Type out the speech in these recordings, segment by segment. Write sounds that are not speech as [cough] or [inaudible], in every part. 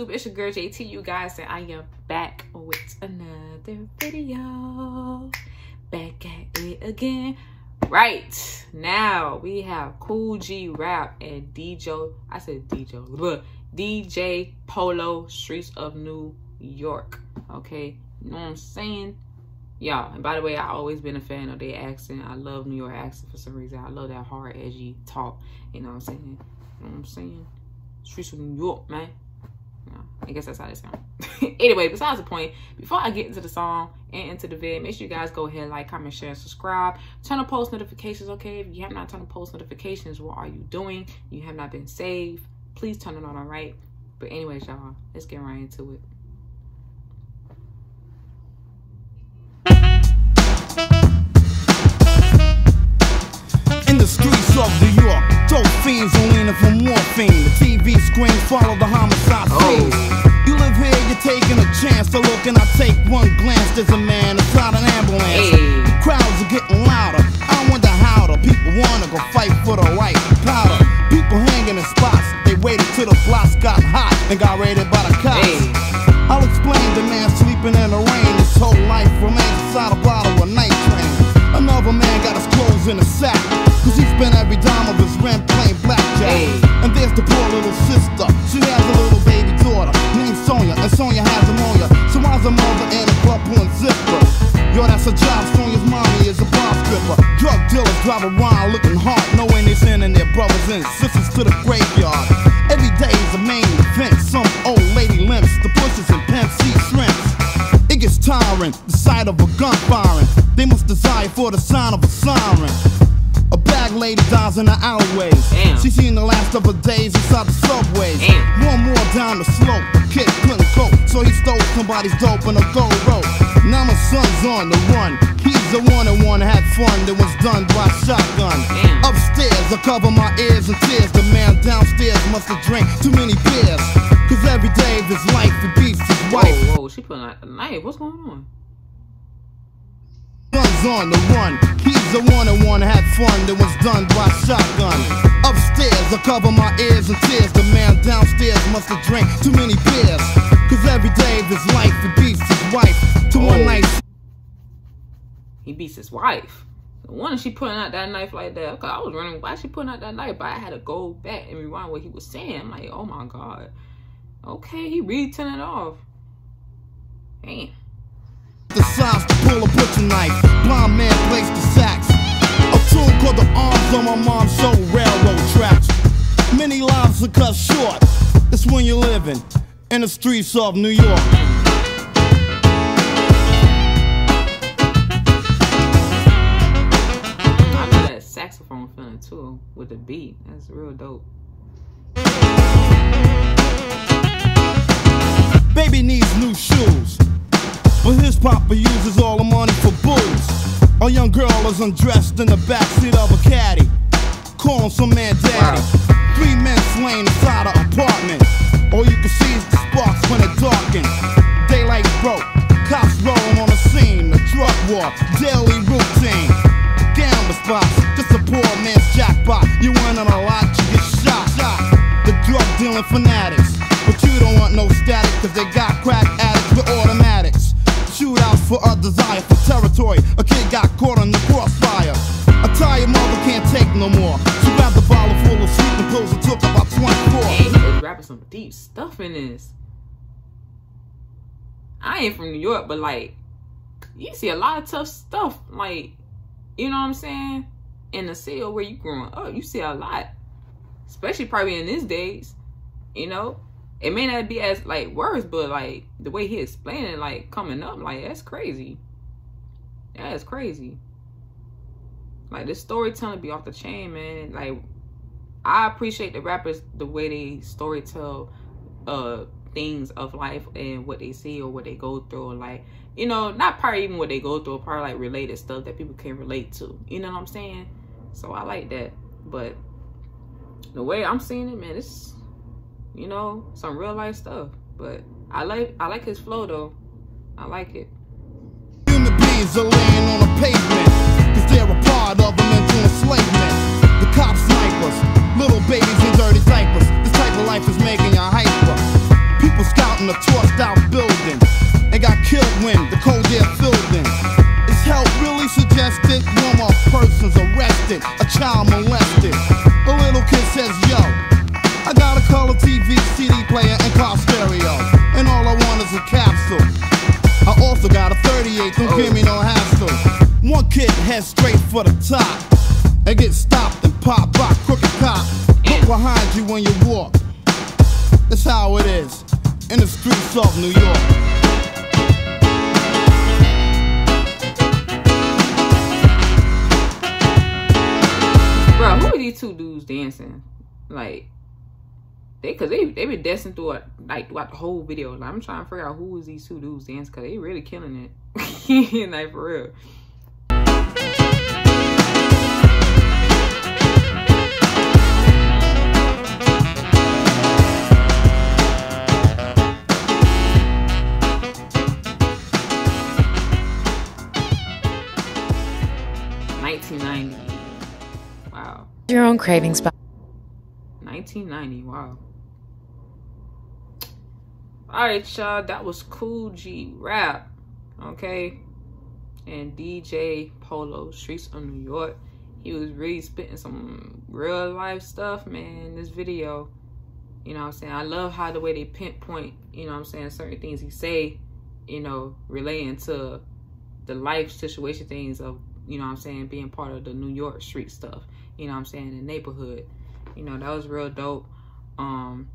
YouTube? It's your girl JT, you guys, and I am back with another video. Back at it again. Right now, we have Kool G Rap and DJ. I said DJ. Look, DJ Polo, Streets of New York. Okay, you know what I'm saying? Y'all, and by the way, I always been a fan of their accent. I love New York accent for some reason. I love that hard, edgy talk. You know what I'm saying? You know what I'm saying? Streets of New York, man. I guess that's how they sound. [laughs] anyway, besides the point, before I get into the song and into the vid, make sure you guys go ahead, like, comment, share, and subscribe. Turn on post notifications, okay? If you have not turned on post notifications, what are you doing? You have not been saved. Please turn it on, all right? But anyways, y'all, let's get right into it. In the streets of New York, dope fiends are leaning for morphine. The TV screen follow the homicide There's a man inside an ambulance. Hey. Crowds are getting louder. I wonder how the people wanna go fight for the right powder. People hanging in spots. They waited till the blocks got hot and got raided by the cops. Hey. I'll explain the man sleeping in the rain. His whole life remains inside a bottle of night train. Another man got his clothes in a sack. Cause he spent every dime of his rent playing blackjack. Hey. And there's the poor little sister. She has a little baby daughter named Sonia. And Sonia has pneumonia. So why's a mother club pulling zipper? Yo, that's a job. Sonia's mommy is a bar stripper. Drug dealers drive around looking hard, knowing they're sending their brothers and sisters to the graveyard. Every day is a main event. Some old lady limps, the bushes and Pimp C shrimps. It gets tiring, the sight of a gun firing. They must desire for the sign of a siren. A bag lady dies in the alleyways. Damn. She seen the last of her days inside the subways. Damn. One more down the slope, the kid couldn't cope, so he stole somebody's dope in a gold rope. Now my son's on the run. He's the one that wanna have fun that was done by shotgun. Damn. Upstairs, I cover my ears and tears. The man downstairs must have drank too many beers. Cause every day of his life he beats his wife. Whoa, whoa, she putting out a knife. What's going on? Guns on the run. He's the one that wanna have fun that was done by shotgun. Upstairs, I cover my ears and tears. The man downstairs must have drank too many beers. Cause every day of his life he beats his wife to one Oh. night. He beats his wife. Wonder she putting out that knife like that. Okay, I was running, why she putting out that knife, but I had to go back and rewind what he was saying. I'm like, oh my god. Okay, he really turned it off. Damn. Decides to pull a butcher knife. Blind man plays the sax. A tune called the arms on my mom's show railroad tracks. Many lives are cut short. It's when you're living in the streets of New York. I got that saxophone feeling too with the beat. That's real dope. Baby needs new shoes. But his papa uses all the money for booze. A young girl is undressed in the backseat of a caddy. Calling some man daddy. Three men slain inside an apartment. All you can see is the sparks when it darkens. Daylight broke. Cops rolling on the scene. The drug war. Daily routine. Gambler spots. Just a poor man's jackpot. You win on a lot, you get shot. shot. The drug dealing fanatics. But you don't want no static, cause they got crack addicts with automatics. Shootouts for a desire for territory. A kid got caught on the crossfire. A tired mother can't take no more. She grabbed a bottle full of sleeping pills and took about 24. And he rapping some deep stuff in this. I ain't from New York, but like, you see a lot of tough stuff. Like, you know what I'm saying? In the city where you growing up, you see a lot. Especially probably in these days. You know? It may not be as like words, but like the way he explained it, like coming up, like that's crazy. That's crazy. Like this storytelling be off the chain, man. Like I appreciate the rappers the way they story tell uh things of life and what they see or what they go through like you know not probably even what they go through probably like related stuff that people can relate to. You know what i'm saying? So i like that. But the way i'm seeing it man it's you know some real life stuff. But i like i like his flow though. I like it. Are laying on pavement. Cause they're a part of a mental enslavement. The cop snipers, Little babies in dirty diapers. This type of life is making you hyper. People scouting the tossed out building and got killed when the cold air filled in. Is help really suggested? One more person's arrested, a child molested. A little kid says, yo, I got a color TV, CD player, and car stereo. And all I want is a capsule. I also got a 38, don't give me no hassle. One kid heads straight for the top and gets in the streets of New York. Bro, who are these two dudes dancing? Like, they, cause they they been dancing through it like throughout the whole video. Like, I'm trying to figure out who is these two dudes dancing, cause they really killing it. [laughs] like for real. Your own cravings, but 1990. Wow. All right, y'all. That was Kool G Rap. Okay. And DJ Polo, Streets of New York. He was really spitting some real life stuff, man, this video. You know what I'm saying? I love how the way they pinpoint, you know what I'm saying, certain things he say, you know, relating to the life situation things of, you know what I'm saying, being part of the New York street stuff. You know what I'm saying, the neighborhood. You know, that was real dope. Um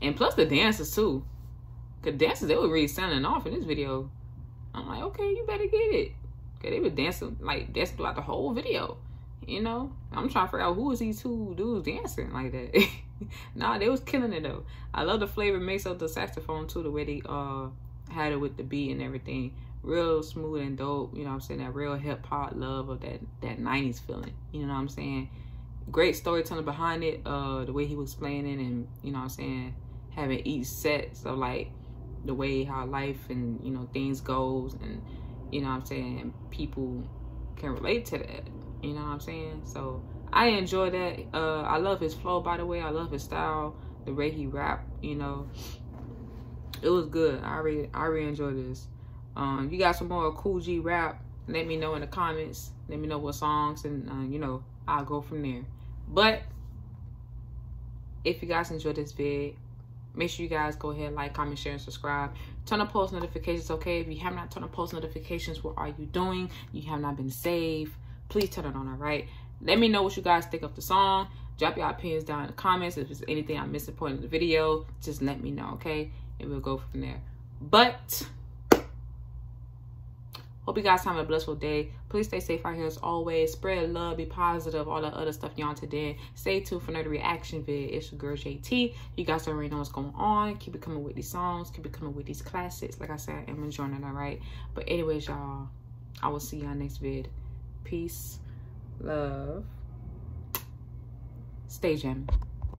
and plus the dancers too. Cause dancers they were really sounding off in this video. I'm like, okay, you better get it. Cause they were dancing like dancing throughout the whole video. You know? I'm trying to figure out who is these two dudes dancing like that. [laughs] nah, they was killing it though. I love the flavor mix of the saxophone too, the way they uh had it with the beat and everything. Real smooth and dope, you know what I'm saying? That real hip hop love of that that 90s feeling. You know what I'm saying? Great storytelling behind it, uh the way he was explaining and you know what I'm saying, having each set so like the way how life and you know things goes and you know what I'm saying people can relate to that. You know what I'm saying? So I enjoy that. Uh I love his flow by the way. I love his style, the way he rap, you know. It was good. I really I really enjoyed this. Um you got some more Kool G Rap, let me know in the comments. Let me know what songs and uh, you know, I'll go from there. But if you guys enjoyed this vid, make sure you guys go ahead, like, comment, share, and subscribe. Turn on post notifications, okay? If you have not turned on post notifications, what are you doing? You have not been saved. Please turn it on, all right? Let me know what you guys think of the song. Drop your opinions down in the comments. If there's anything I missed a point in the video, just let me know, okay? And we'll go from there. But Hope you guys have a blissful day. Please stay safe out here as always. Spread love, be positive, all that other stuff y'all today. Stay tuned for another reaction vid. It's your girl JT. You guys already know what's going on. Keep it coming with these songs. Keep it coming with these classics. Like I said, I'm enjoying it, all right? But anyways, y'all, I will see y'all next vid. Peace, love, stay jamming.